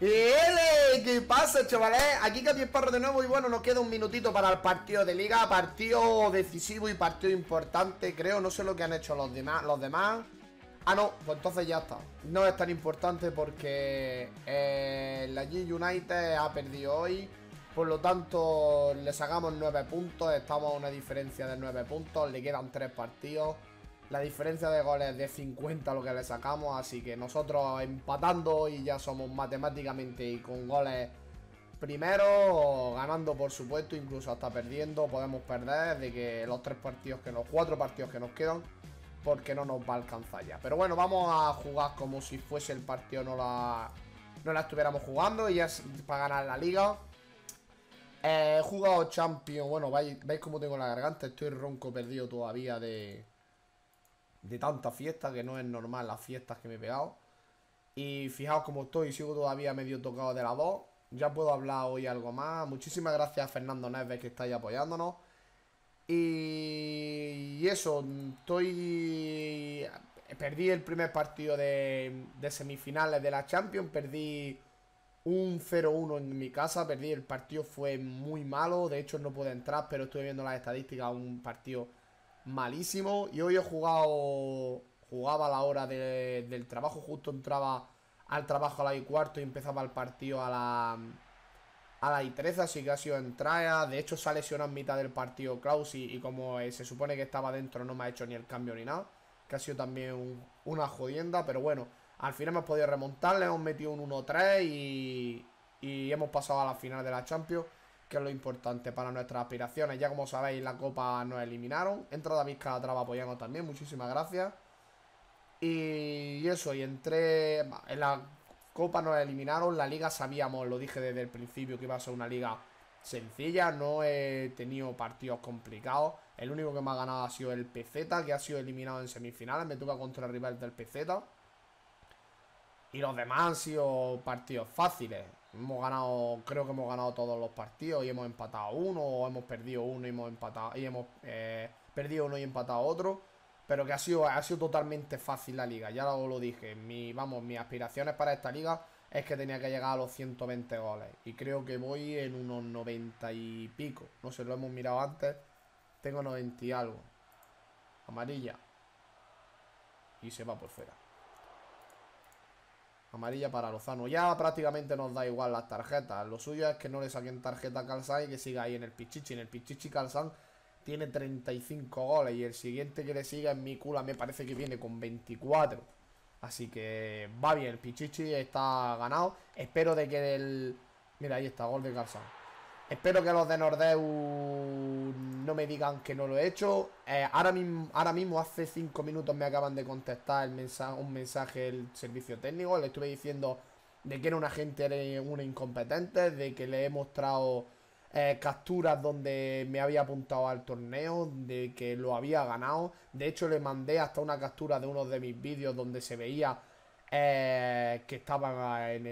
¡Ele! ¿Qué pasa, chavales? Aquí Capi Parro de nuevo y bueno, nos queda un minutito para el partido de liga Partido decisivo y partido importante Creo, no sé lo que han hecho los demás, los demás Ah, no, pues entonces ya está No es tan importante porque eh, la G United ha perdido hoy Por lo tanto, le sacamos 9 puntos Estamos a una diferencia de 9 puntos Le quedan 3 partidos la diferencia de goles es de 50 lo que le sacamos, así que nosotros empatando y ya somos matemáticamente y con goles primero, ganando por supuesto, incluso hasta perdiendo, podemos perder de que los tres partidos que nos, cuatro partidos que nos quedan, porque no nos va a alcanzar ya. Pero bueno, vamos a jugar como si fuese el partido no la, no la estuviéramos jugando y es para ganar la liga. he jugado Champions, bueno, veis, veis cómo tengo la garganta, estoy ronco perdido todavía de de tanta fiesta, que no es normal las fiestas que me he pegado. Y fijaos cómo estoy, sigo todavía medio tocado de la voz. Ya puedo hablar hoy algo más. Muchísimas gracias a Fernando Neves que está ahí apoyándonos. Y, eso, estoy... Perdí el primer partido de, de semifinales de la Champions, perdí un 0-1 en mi casa, perdí el partido, fue muy malo, de hecho no pude entrar, pero estuve viendo las estadísticas, un partido malísimo. Y hoy he jugado, jugaba a la hora del trabajo, justo entraba al trabajo a la y cuarto y empezaba el partido a la a la I13, así que ha sido entrada. De hecho, se ha lesionado en mitad del partido Klaus y, como eh, se supone que estaba dentro, no me ha hecho ni el cambio ni nada. Que ha sido también una jodienda, pero bueno, al final hemos podido remontar, le hemos metido un 1-3 y, y hemos pasado a la final de la Champions que es lo importante para nuestras aspiraciones. Ya como sabéis, la Copa nos eliminaron. Entra David Calatrava apoyando también, muchísimas gracias. Y eso, y entré... En la Copa nos eliminaron, la Liga sabíamos, lo dije desde el principio, que iba a ser una Liga sencilla. No he tenido partidos complicados. El único que me ha ganado ha sido el PZ, que ha sido eliminado en semifinales. Me toca contra el rival del PZ. Y los demás han sido partidos fáciles. Hemos ganado, creo que hemos ganado todos los partidos y hemos empatado uno, o hemos perdido uno y hemos empatado, y hemos eh, perdido uno y empatado otro. Pero que ha sido, ha sido totalmente fácil la liga, ya lo, lo dije. Mi, vamos, mis aspiraciones para esta liga es que tenía que llegar a los 120 goles. Y creo que voy en unos 90 y pico. No sé, lo hemos mirado antes. Tengo 90 y algo. Amarilla. Y se va por fuera. Amarilla para Lozano. Ya prácticamente nos da igual las tarjetas. Lo suyo es que no le saquen tarjeta a Calzán y que siga ahí en el Pichichi. En el Pichichi Calzán tiene 35 goles. Y el siguiente que le siga en mi cula me parece que viene con 24. Así que va bien. El Pichichi está ganado. Espero de que el... Mira, ahí está, gol de Calzán. Espero que los de Nordeu no me digan que no lo he hecho. Eh, ahora, mismo, hace 5 minutos, me acaban de contestar el un mensaje el servicio técnico. Le estuve diciendo de que era una gente, una incompetente, de que le he mostrado eh, capturas donde me había apuntado al torneo, de que lo había ganado. De hecho, le mandé hasta una captura de uno de mis vídeos donde se veía eh, que, estaba en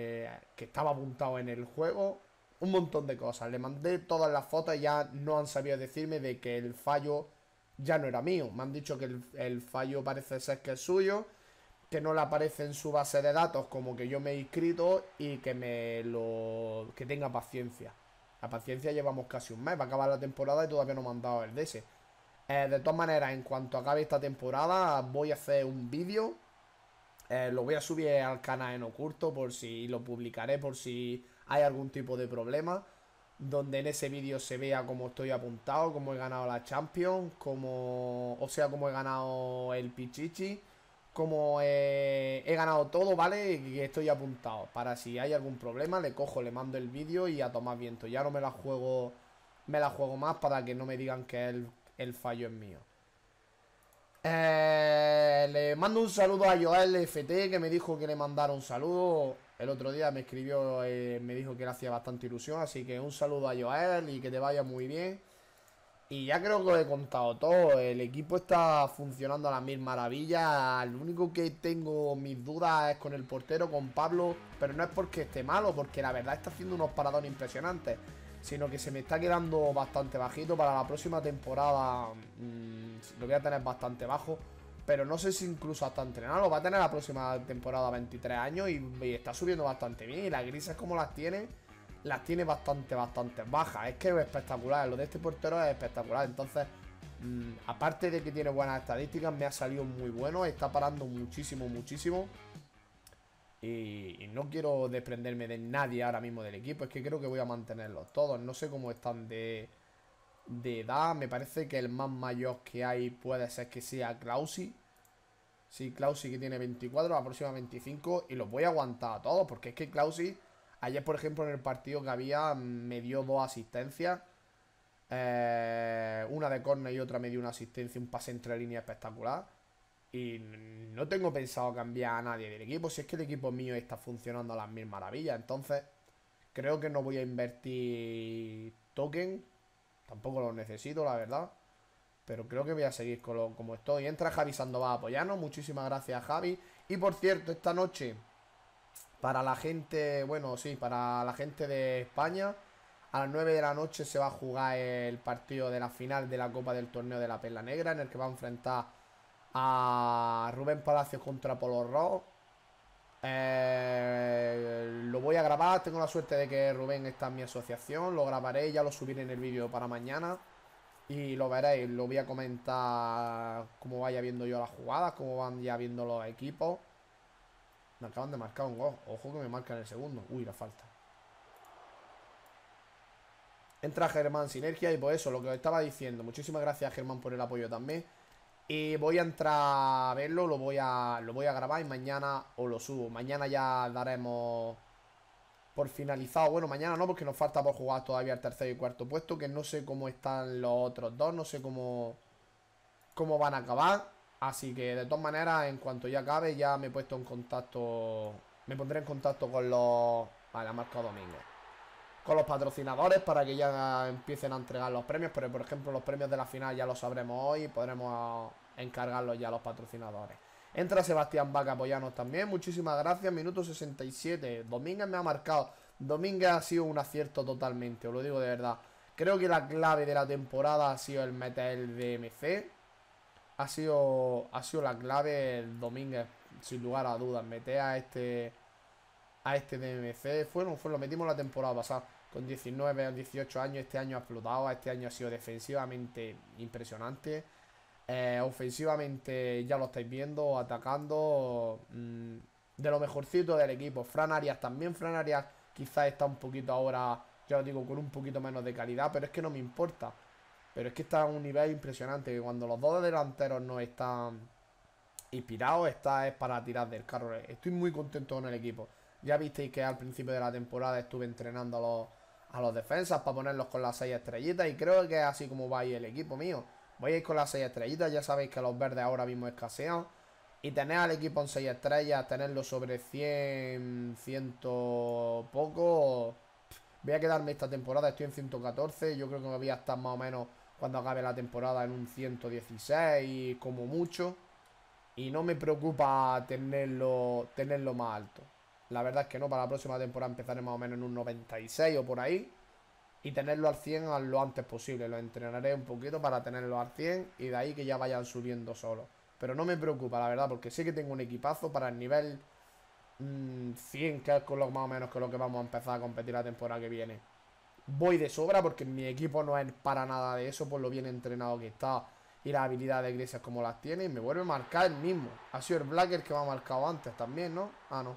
que estaba apuntado en el juego un montón de cosas. Le mandé todas las fotos y ya no han sabido decirme de que el fallo ya no era mío. Me han dicho que el, fallo parece ser que es suyo, que no le aparece en su base de datos como que yo me he inscrito y que me lo... que tenga paciencia. La paciencia llevamos casi un mes, va a acabar la temporada y todavía no me han dado el DS. Eh, de todas maneras, en cuanto acabe esta temporada, voy a hacer un vídeo. Eh, lo voy a subir al canal en oculto por si lo publicaré, por si hay algún tipo de problema. Donde en ese vídeo se vea cómo estoy apuntado, cómo he ganado la Champions, como, o sea, cómo he ganado el Pichichi, cómo he, ganado todo, ¿vale? Y estoy apuntado. Para si hay algún problema, le cojo, le mando el vídeo y a tomar viento. Ya no me la juego, me la juego más para que no me digan que el, el fallo es mío. Eh, le mando un saludo a Joel FT que me dijo que le mandara un saludo. El otro día me escribió, eh, me dijo que le hacía bastante ilusión, así que un saludo a Joel y que te vaya muy bien. Y ya creo que lo he contado todo, el equipo está funcionando a la mil maravillas, lo único que tengo mis dudas es con el portero, con Pablo, pero no es porque esté malo, porque la verdad está haciendo unos paradones impresionantes, sino que se me está quedando bastante bajito para la próxima temporada, mmm, lo voy a tener bastante bajo, Pero no sé si incluso hasta entrenarlo. Va a tener la próxima temporada 23 años y, está subiendo bastante bien. Y las grises como las tiene, las tiene bastante, bastante bajas. Es que es espectacular. Lo de este portero es espectacular. Entonces, mm, aparte de que tiene buenas estadísticas, me ha salido muy bueno. Está parando muchísimo, muchísimo. Y, no quiero desprenderme de nadie ahora mismo del equipo. Es que creo que voy a mantenerlos todos. No sé cómo están de, de edad. Me parece que el más mayor que hay puede ser que sea Klausi. Sí, Klausi que tiene 24, la próxima 25. Y los voy a aguantar a todos. Porque es que Klausi, ayer por ejemplo en el partido que había, me dio dos asistencias. Eh, una de corner y otra me dio una asistencia, un pase entre líneas espectacular. Y no tengo pensado cambiar a nadie del equipo. Si es que el equipo mío está funcionando a las mil maravillas. Entonces, creo que no voy a invertir token. Tampoco lo necesito, la verdad. Pero creo que voy a seguir con lo, como estoy. Entra Javi Sandoval a apoyarnos. Muchísimas gracias, Javi. Y por cierto, esta noche, para la gente, bueno, sí, para la gente de España, a las 9 de la noche se va a jugar el partido de la final de la Copa del Torneo de la Perla Negra, en el que va a enfrentar a Rubén Palacios contra Polo Rock. Eh, voy a grabar, tengo la suerte de que Rubén está en mi asociación, lo grabaré, ya lo subiré en el vídeo para mañana. Y lo veréis, lo voy a comentar cómo vaya viendo yo las jugadas, cómo van ya viendo los equipos. Me acaban de marcar un gol, ojo que me marcan el segundo. Uy, la falta. Entra Germán Sinergia y por eso, lo que os estaba diciendo. Muchísimas gracias Germán por el apoyo también. Y voy a entrar a verlo, lo voy a, lo voy a grabar y mañana os lo subo. Mañana ya daremos por finalizado. Bueno, mañana no, porque nos falta por jugar todavía el tercer y cuarto puesto. Que no sé cómo están los otros dos, no sé cómo, cómo van a acabar. Así que de todas maneras, en cuanto ya acabe, ya me he puesto en contacto. Me pondré en contacto con los. Vale, ha marcado Domingo con los patrocinadores para que ya empiecen a entregar los premios. Pero por ejemplo, los premios de la final ya los sabremos hoy y podremos encargarlos ya a los patrocinadores. Entra Sebastián Vaca apoyarnos también. Muchísimas gracias. Minuto 67. Domínguez me ha marcado. Domínguez ha sido un acierto totalmente, os lo digo de verdad. Creo que la clave de la temporada ha sido el meter el DMC. Ha sido, ha sido la clave el Domínguez, sin lugar a dudas. Meter a este a este DMC. Fue, fue, lo metimos la temporada pasada. Con 19 o 18 años, este año ha explotado. Este año ha sido defensivamente impresionante. Eh, ofensivamente ya lo estáis viendo, atacando. Mm, de lo mejorcito del equipo. Fran Arias también. Fran Arias quizás está un poquito ahora, ya os digo, con un poquito menos de calidad. Pero es que no me importa. Pero es que está a un nivel impresionante. Que cuando los dos delanteros no están inspirados, está es para tirar del carro. Estoy muy contento con el equipo. Ya visteis que al principio de la temporada estuve entrenando a los, a los defensas para ponerlos con las 6 estrellitas y creo que es así como va a ir el equipo mío. Voy a ir con las 6 estrellitas, ya sabéis que los verdes ahora mismo escasean. Y tener al equipo en 6 estrellas, tenerlo sobre 100, ciento poco. Voy a quedarme esta temporada, estoy en 114. Yo creo que me voy a estar más o menos cuando acabe la temporada en un 116 como mucho. Y no me preocupa tenerlo, tenerlo más alto. La verdad es que no, para la próxima temporada empezaré más o menos en un 96 o por ahí. Y tenerlo al 100 lo antes posible. Lo entrenaré un poquito para tenerlo al 100 y de ahí que ya vayan subiendo solo. Pero no me preocupa, la verdad, porque sé que tengo un equipazo para el nivel 100, mm, que es con lo más o menos con lo que vamos a empezar a competir la temporada que viene. Voy de sobra porque mi equipo no es para nada de eso, por lo bien entrenado que está y las habilidades de Iglesias como las tiene. Y me vuelve a marcar el mismo. Ha sido el Blacker que me ha marcado antes también, ¿no? Ah, no.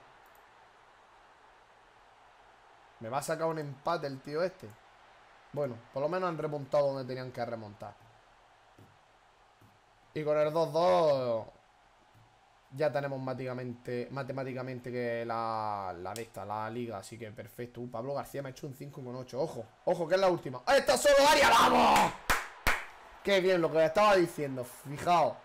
Me va a sacar un empate el tío este. Bueno, por lo menos han remontado donde tenían que remontar. Y con el 2-2 ya tenemos matemáticamente, matemáticamente que la, la de la liga. Así que perfecto. Uh, Pablo García me ha hecho un 5 con 8. Ojo, ojo, que es la última. ¡Ahí está solo área! ¡Vamos! Qué bien, lo que les estaba diciendo. Fijaos.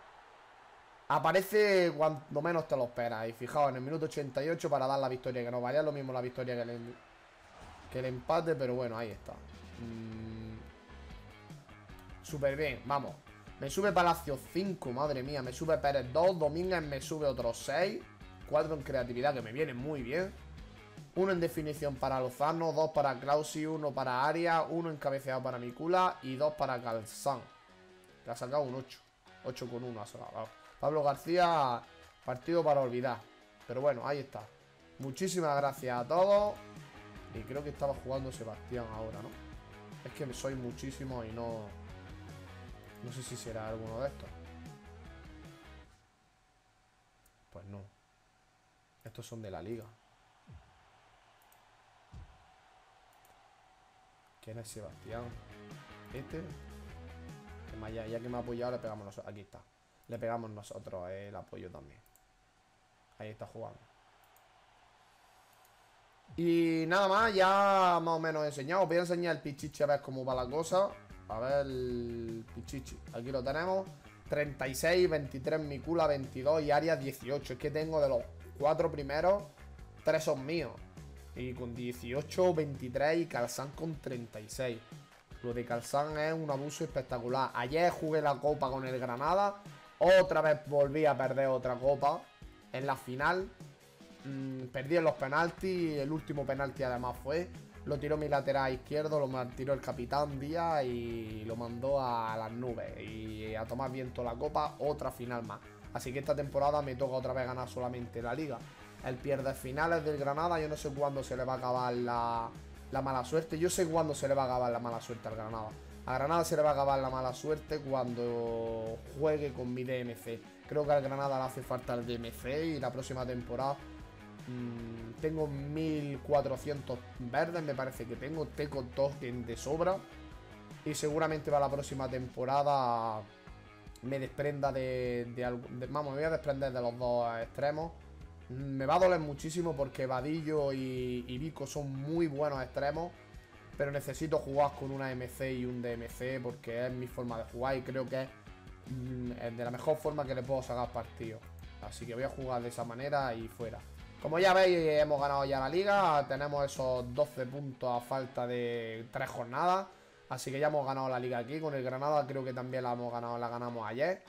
Aparece cuando menos te lo esperas. Y fijaos, en el minuto 88 para dar la victoria. Que no vaya lo mismo la victoria que el, que el empate, pero bueno, ahí está. Mm. Súper bien, vamos. Me sube Palacio 5, madre mía. Me sube Pérez 2, Domínguez me sube otros 6. 4 en creatividad, que me viene muy bien. Uno en definición para Lozano, dos para Clausi, uno para Aria, uno en cabeceado para Mikula y dos para Calzán. Que ha sacado un 8. 8 con 1 ha sacado. Pablo García, partido para olvidar. Pero bueno, ahí está. Muchísimas gracias a todos. Y creo que estaba jugando Sebastián ahora, ¿no? Es que soy muchísimo y no... No sé si será alguno de estos. Pues no. Estos son de la liga. ¿Quién es Sebastián? Este. Ya, ya que me ha apoyado, le pegamos nosotros. Aquí está. Le pegamos nosotros el apoyo también. Ahí está jugando. Y nada más, ya más o menos he enseñado. Os voy a enseñar el pichichi a ver cómo va la cosa. A ver el pichichi. Aquí lo tenemos. 36, 23 Mikula, 22 y Arias 18. Es que tengo de los cuatro primeros, tres son míos. Y con 18, 23 y Calzán con 36. Lo de Calzán es un abuso espectacular. Ayer jugué la copa con el Granada. Otra vez volví a perder otra copa. En la final. Mm, perdí en los penaltis. El último penalti además fue. Lo tiró mi lateral izquierdo, lo tiró el capitán Díaz y lo mandó a las nubes. Y a tomar viento la copa, otra final más. Así que esta temporada me toca otra vez ganar solamente la liga. El pierde finales del Granada, yo no sé cuándo se le va a acabar la, la mala suerte. Yo sé cuándo se le va a acabar la mala suerte al Granada. A Granada se le va a acabar la mala suerte cuando juegue con mi DMC. Creo que al Granada le hace falta el DMC y la próxima temporada Mm, tengo 1400 verdes, me parece que tengo. Tengo dos de sobra. Y seguramente para la próxima temporada me desprenda de, me voy a desprender de los dos extremos. Mm, me va a doler muchísimo porque Vadillo y, y Vico son muy buenos extremos. Pero necesito jugar con una MC y un DMC porque es mi forma de jugar y creo que es mm, de la mejor forma que le puedo sacar partido. Así que voy a jugar de esa manera y fuera. Como ya veis, hemos ganado ya la liga. Tenemos esos 12 puntos a falta de 3 jornadas. Así que ya hemos ganado la liga aquí. Con el Granada creo que también la hemos ganado, la ganamos ayer.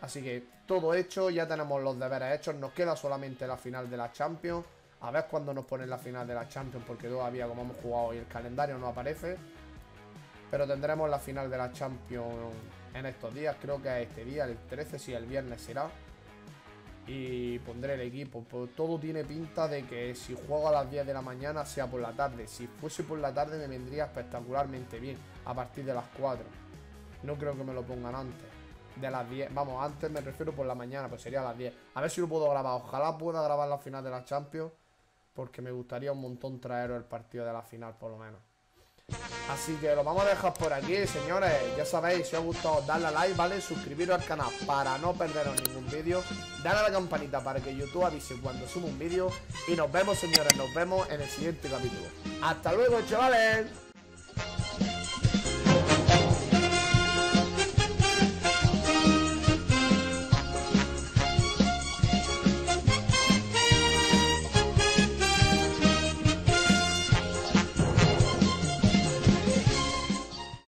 Así que todo hecho, ya tenemos los deberes hechos. Nos queda solamente la final de la Champions. A ver cuándo nos ponen la final de la Champions, porque todavía como hemos jugado hoy el calendario no aparece. Pero tendremos la final de la Champions en estos días. Creo que es este día, el 13, si el viernes será y pondré el equipo. Todo tiene pinta de que si juego a las 10 de la mañana sea por la tarde. Si fuese por la tarde me vendría espectacularmente bien a partir de las 4. No creo que me lo pongan antes. De las 10. Vamos, antes me refiero por la mañana, pues sería a las 10. A ver si lo puedo grabar. Ojalá pueda grabar la final de la Champions. Porque me gustaría un montón traeros el partido de la final, por lo menos. Así que lo vamos a dejar por aquí, señores. Ya sabéis, si os ha gustado, darle a like, ¿vale? Suscribiros al canal para no perderos ningún vídeo. Dale a la campanita para que YouTube avise cuando suba un vídeo. Y nos vemos, señores, nos vemos en el siguiente capítulo. ¡Hasta luego, chavales!